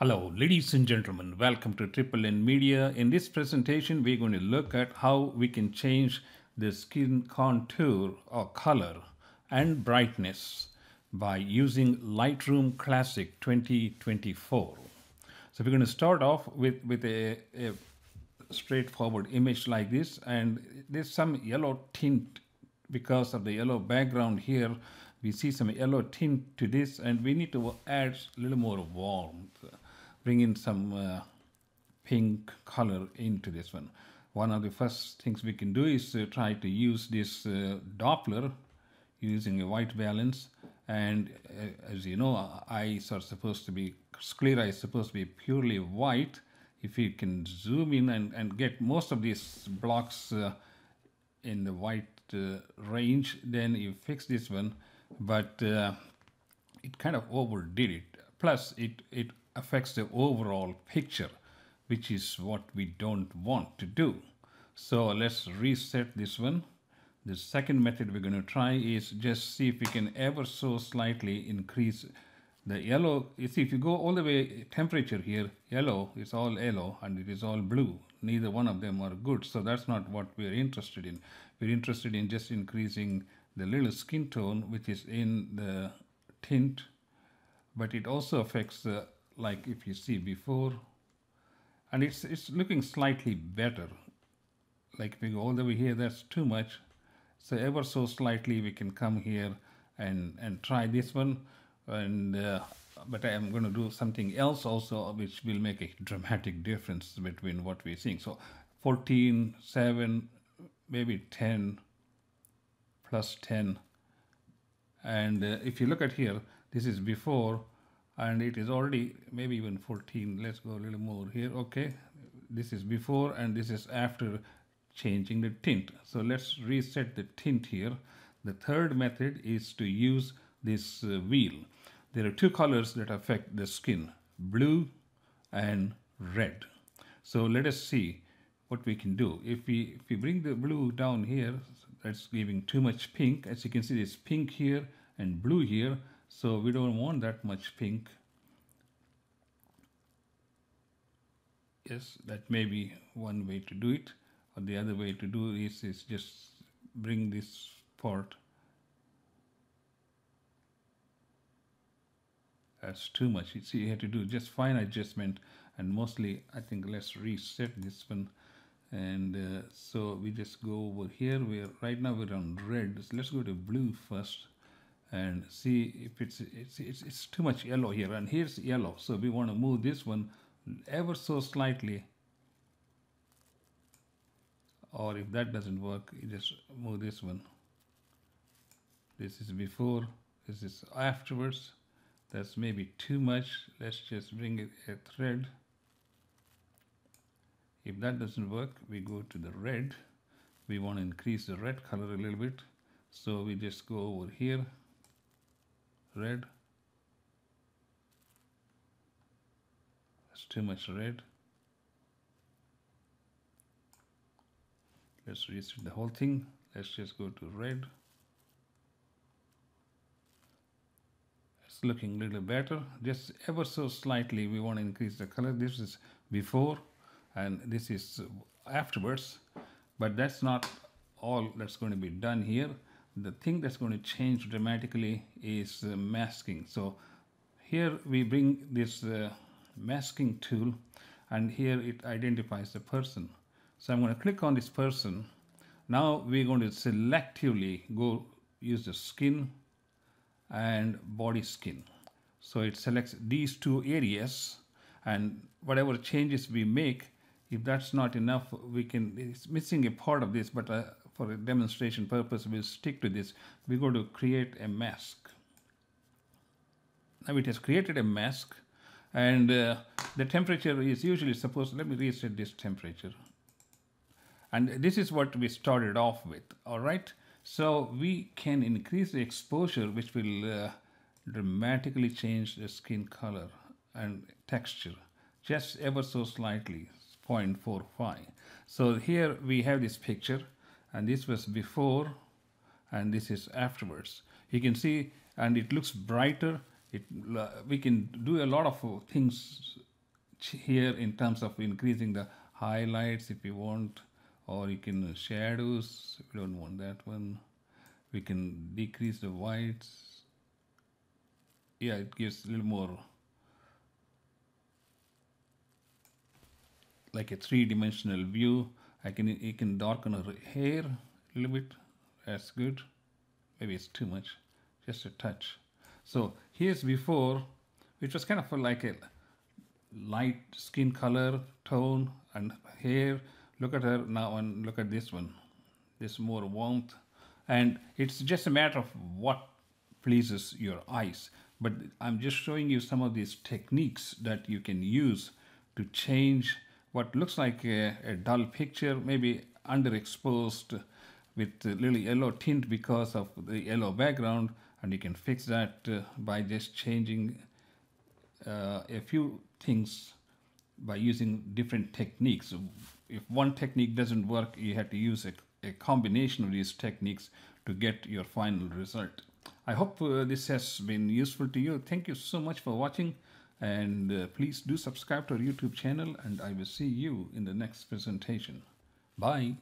Hello, ladies and gentlemen. Welcome to Triple N Media. In this presentation, we're going to look at how we can change the skin contour or color and brightness by using Lightroom Classic 2024. So we're going to start off with, with a, a straightforward image like this and there's some yellow tint because of the yellow background here we see some yellow tint to this and we need to add a little more warmth bring in some uh, pink color into this one. One of the first things we can do is uh, try to use this uh, dropper using a white balance. And uh, as you know eyes are supposed to be sclera is supposed to be purely white. If you can zoom in and, and get most of these blocks uh, in the white uh, range then you fix this one. But uh, it kind of overdid it. Plus it it affects the overall picture which is what we don't want to do so let's reset this one the second method we're going to try is just see if we can ever so slightly increase the yellow, you see, if you go all the way temperature here, yellow is all yellow and it is all blue. Neither one of them are good. So that's not what we're interested in. We're interested in just increasing the little skin tone, which is in the tint, but it also affects the, like if you see before, and it's, it's looking slightly better. Like if we go all the way here, that's too much. So ever so slightly we can come here and, and try this one and uh, but I am going to do something else also which will make a dramatic difference between what we're seeing. So 14, 7, maybe 10, plus 10. And uh, if you look at here, this is before and it is already maybe even 14. Let's go a little more here. Okay, this is before and this is after changing the tint. So let's reset the tint here. The third method is to use this uh, wheel. There are two colors that affect the skin, blue and red. So let us see what we can do. If we, if we bring the blue down here, that's giving too much pink. As you can see, there's pink here and blue here. So we don't want that much pink. Yes, that may be one way to do it. Or the other way to do is, is just bring this part that's too much. You see, you have to do just fine adjustment and mostly, I think let's reset this one. And uh, so we just go over here. We're right now we're on red. So let's go to blue first and see if it's, it's, it's, it's too much yellow here. And here's yellow. So we want to move this one ever so slightly. Or if that doesn't work, you just move this one. This is before, this is afterwards that's maybe too much let's just bring it a thread if that doesn't work we go to the red we want to increase the red color a little bit so we just go over here red. That's too much red. Let's reset the whole thing. Let's just go to red. It's looking a little better. Just ever so slightly we want to increase the color. This is before and this is afterwards. But that's not all that's going to be done here the thing that's going to change dramatically is uh, masking. So here we bring this uh, masking tool and here it identifies the person. So I'm going to click on this person. Now we're going to selectively go use the skin and body skin. So it selects these two areas and whatever changes we make, if that's not enough, we can, it's missing a part of this, but uh, for a demonstration purpose, we'll stick to this. We're going to create a mask. Now it has created a mask and uh, the temperature is usually supposed, let me reset this temperature. And this is what we started off with, all right? So we can increase the exposure which will uh, dramatically change the skin color and texture just ever so slightly 0.45 so here we have this picture and this was before and this is afterwards. You can see and it looks brighter. It uh, we can do a lot of things here in terms of increasing the highlights if you want or you can shadows. If you don't want that one. We can decrease the whites. Yeah it gives a little more like a three-dimensional view I can you can darken her hair a little bit. That's good. Maybe it's too much. Just a touch. So here's before which was kind of like a light skin color tone and hair. Look at her now and look at this one. This more warmth. And it's just a matter of what pleases your eyes. But i'm just showing you some of these techniques that you can use to change what looks like a, a dull picture maybe underexposed with a little yellow tint because of the yellow background and you can fix that uh, by just changing uh, a few things by using different techniques. If one technique doesn't work, you have to use a, a combination of these techniques to get your final result. I hope uh, this has been useful to you. Thank you so much for watching and uh, please do subscribe to our YouTube channel and I will see you in the next presentation. Bye.